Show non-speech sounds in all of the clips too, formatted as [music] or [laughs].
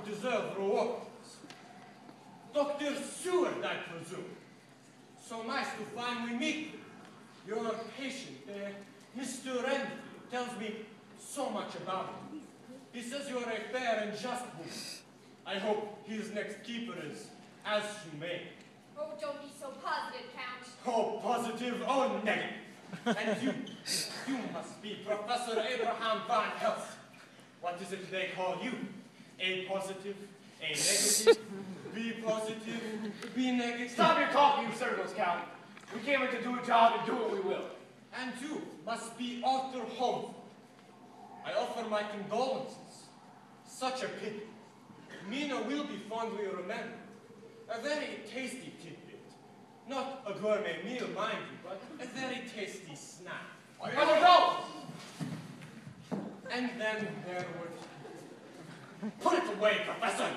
who deserve rewards. Dr. Seward, I presume. So nice to finally meet you. Your patient, uh, Mr. Renfield, tells me so much about you. He says you are a fair and just woman. I hope his next keeper is as humane. Oh, don't be so positive, Count. Oh, positive, oh, negative. and you, you must be Professor Abraham Van Helsing. What is it they call you? A positive, A negative, [laughs] B positive, B negative. Stop your talking in circles, Count. We came here to do a job and do what we will. And you must be Arthur home. I offer my condolences. Such a pity. Mina will be fondly remembered. A very tasty tidbit. Not a gourmet meal, mind you, but a very tasty snack. You go? And then there was... Put it away, Professor!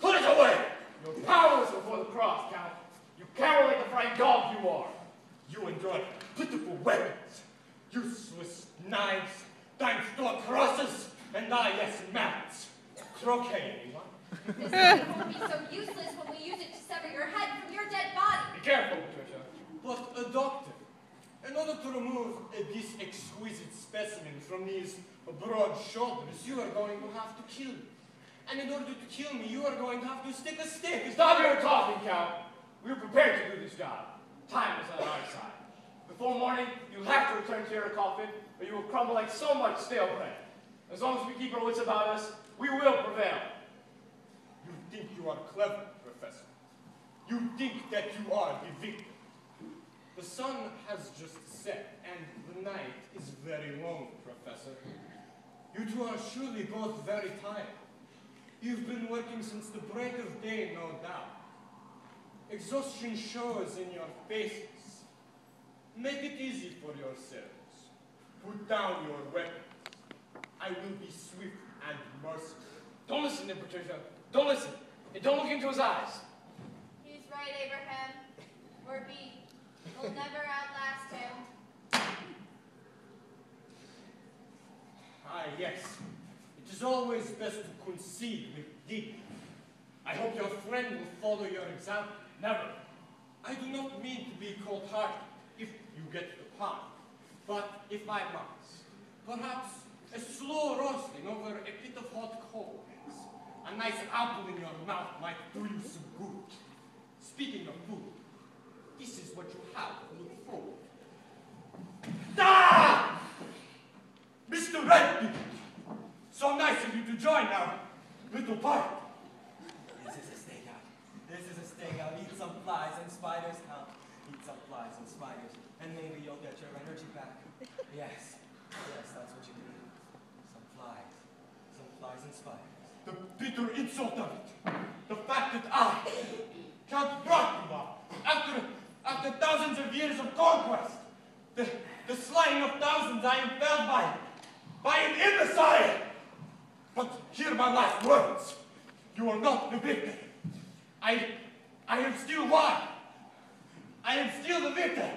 Put it away! You're powerless before the cross, Count. You cower like the frightened dog you are. You and your pitiful weapons. Useless knives, dime-store crosses, and I, yes, mats. Croquet, anyone? [laughs] This knife won't be so useless when we use it to sever your head from your dead body. Be careful, Patricia. But a doctor, in order to uh, this exquisite specimen from these broad shoulders, you are going to have to kill me. And in order to kill me, you are going to have to stick a stick. Stop your talking, Count. We were prepared to do this job. Time is on our side. Before morning, you'll have to return to your coffin, or you will crumble like so much stale bread. As long as we keep our wits about us, we will prevail. You think you are clever, Professor. You think that you are the victor. The sun has just set, and the night is very long, Professor. You two are surely both very tired. You've been working since the break of day, no doubt. Exhaustion shows in your faces. Make it easy for yourselves. Put down your weapons. I will be swift and merciful. Don't listen to Patricia. Don't listen. And don't look into his eyes. He's right, Abraham. Or B. Never outlast him. Ah, yes. It is always best to concede with deep. I hope your friend will follow your example. Never. I do not mean to be cold-hearted, if you get the part, But if I must, perhaps a slow roasting over a bit of hot coals, a nice apple in your mouth might do you some good. Speaking of food, this is what you have to look forward. Ah! Mr. Redbeard! So nice of you to join now, little party. This is a stakeout. This is a stakeout. Eat some flies and spiders, Count. Eat some flies and spiders, and maybe you'll get your energy back. Yes, yes, that's what you need. Some flies. Some flies and spiders. The bitter insult of it. The fact that I, Count Dracula, after, after thousands of years of conquest, the, the slaying of thousands, I am felled by, by an imbecile. But hear my last words. You are not the victor. I, I am still one. I am still the victor.